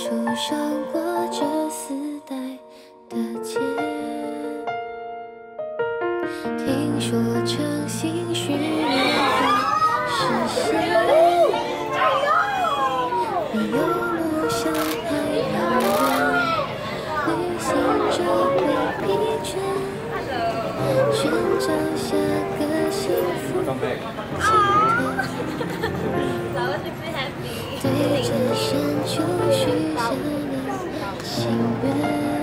树上挂着丝带的。结，听说诚信需要点实现。没有梦想，太遥远。旅行者会疲倦，寻找下个幸福。对着山丘许下了心愿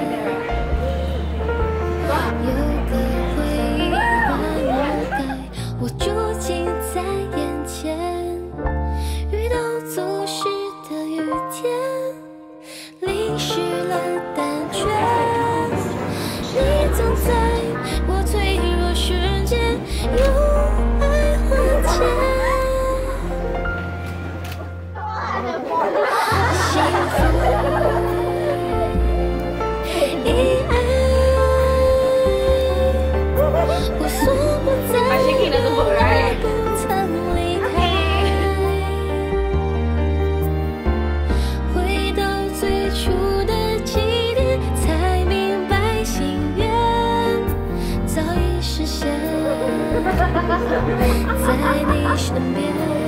身边